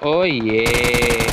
Oh yeah.